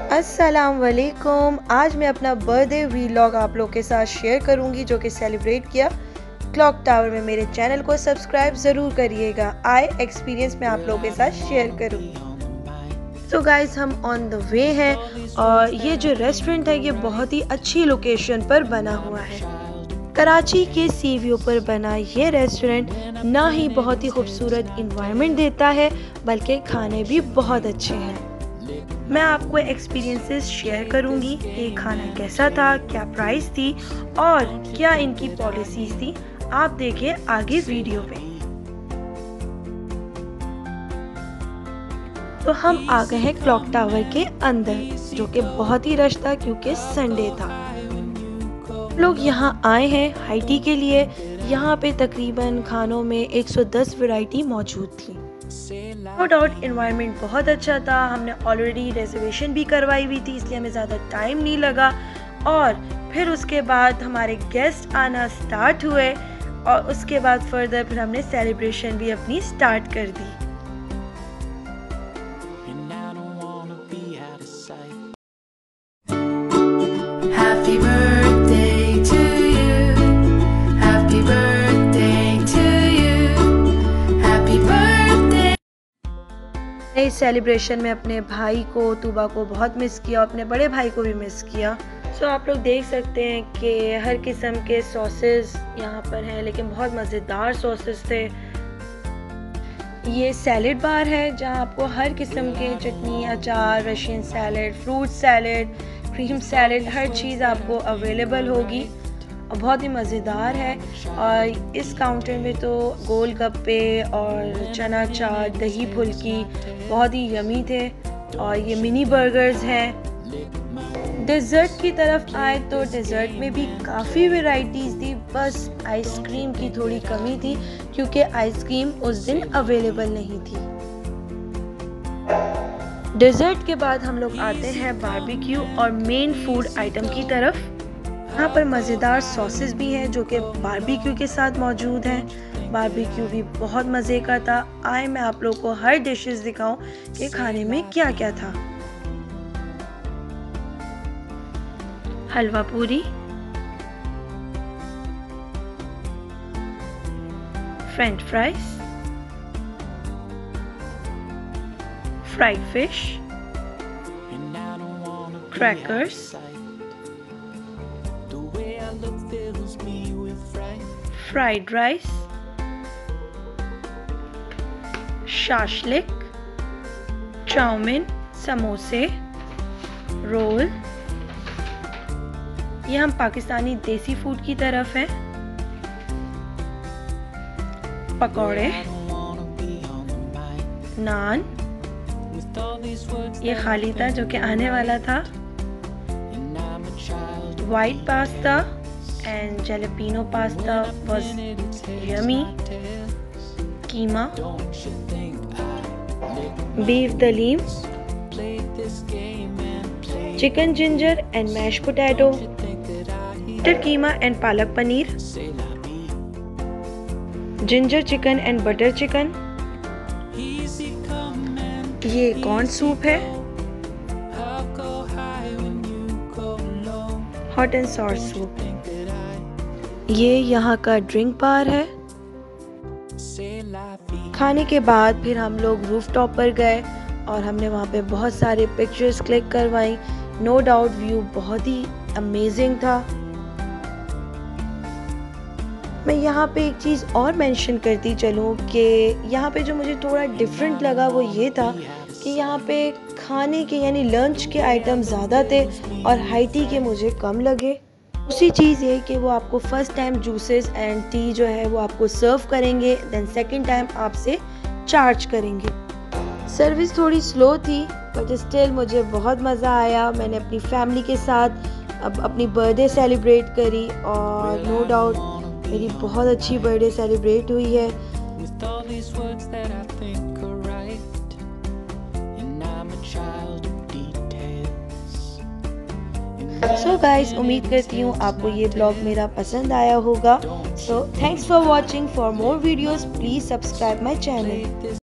अस्सलाम वालेकुम आज मैं अपना बर्थडे वीलॉग आप लोग के साथ शेयर करूँगी जो कि सेलिब्रेट किया। क्लॉक टावर में मेरे चैनल को सब्सक्राइब ज़रूर करिएगा। आए एक्सपीरियंस मैं आप लोगों के साथ शेयर करूँगी। तो गाइस हम ऑन द वे हैं और ये जो रेस्टोरेंट है, ये बहुत ही अच्छी लोकेशन पर बना हुआ है। कराची के सी व्यू पर बना ये रेस्टोरेंट ना ही बहुत ही खूबसूरत इन्वायरमेंट देता है, बल्कि खाने भी बहुत अच्छे हैं। मैं आपको एक्सपीरियंसेस शेयर करूँगी, ये खाना कैसा था, क्या प्राइस थी और क्या इनकी पॉलिसीज़ थी। आप देखिए आगे वीडियो पे। तो हम आ गए हैं क्लॉक टावर के अंदर, जो कि बहुत ही रश था क्योंकि संडे था। लोग यहाँ आए हैं हाइटी के लिए यहाँ पे तकरीबन खानों में 110 वैरायटी मौजूद थी। नो डाउट इन्वायरमेंट बहुत अच्छा था। हमने ऑलरेडी रिजर्वेशन भी करवाई हुई थी, इसलिए हमें ज़्यादा टाइम नहीं लगा। और फिर उसके बाद हमारे गेस्ट आना स्टार्ट हुए और उसके बाद फर्दर फिर हमने सेलिब्रेशन भी अपनी स्टार्ट कर दी। इस सेलिब्रेशन में अपने भाई को, तुबा को बहुत मिस किया अपने बड़े भाई को भी मिस किया। सो आप लोग देख सकते हैं कि हर किस्म के सॉसेस यहाँ पर हैं, लेकिन बहुत मज़ेदार सॉसेस थे। ये सैलड बार है, जहाँ आपको हर किस्म के चटनी, अचार Russian salad fruit salad cream salad हर चीज़ आपको अवेलेबल होगी। बहुत ही मज़ेदार है। और इस काउंटर में तो गोल गप्पे और चना चाट दही फुल्की बहुत ही यमी थे और ये मिनी बर्गर्स हैं। डिज़र्ट की तरफ़ आए तो डिज़र्ट में भी काफ़ी वेराइटीज़ थी। बस आइसक्रीम की थोड़ी कमी थी क्योंकि आइसक्रीम उस दिन अवेलेबल नहीं थी। डिज़र्ट के बाद हम लोग आते हैं बारबेक्यू और मेन फ़ूड आइटम की तरफ़। यहाँ पर मज़ेदार सॉसेस भी हैं जो कि बारबेक्यू के साथ मौजूद हैं। बारबेक्यू भी बहुत मज़े का था। आए मैं आप लोग को हर डिशेस दिखाऊँ कि खाने में क्या क्या था। हलवा पूरी। French fries fried fish crackers fried rice shashlik chowmein समोसे रोल ये हम पाकिस्तानी देसी फ़ूड की तरफ़ हैं। पकौड़े। नान। ये खाली था जो कि आने वाला था। White pasta and jalapeno pasta was yummy keema beef daleem chicken ginger and mash potato butter keema and palak paneer ginger chicken and butter chicken ये कॉर्न सूप है हॉट एंड सॉर सूप ये यहाँ का drink bar है। खाने के बाद फिर हम लोग रूफ टॉप पर गए और हमने वहाँ पे बहुत सारे पिक्चर्स क्लिक करवाई। नो डाउट व्यू बहुत ही अमेजिंग था। मैं यहाँ पे एक चीज़ और मेंशन करती चलूँ कि यहाँ पे जो मुझे थोड़ा डिफरेंट लगा वो ये था कि यहाँ पे खाने के, यानी लंच के आइटम ज़्यादा थे और हाई के मुझे कम लगे। उसी चीज़ ये कि वो आपको first time juices and tea जो है वो आपको सर्व करेंगे देन सेकंड टाइम आपसे चार्ज करेंगे। सर्विस थोड़ी स्लो थी बट स्टिल मुझे बहुत मज़ा आया। मैंने अपनी फैमिली के साथ अब अपनी बर्थडे सेलिब्रेट करी और नो no डाउट मेरी बहुत अच्छी बर्थडे सेलिब्रेट हुई है। सो गाइस उम्मीद करती हूँ आपको ये ब्लॉग मेरा पसंद आया होगा। So thanks for watching for more videos please subscribe my channel